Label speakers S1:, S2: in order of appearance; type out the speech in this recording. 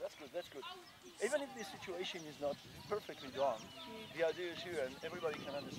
S1: That's good, that's good. Even if the situation is not perfectly drawn, the idea is here and everybody can understand.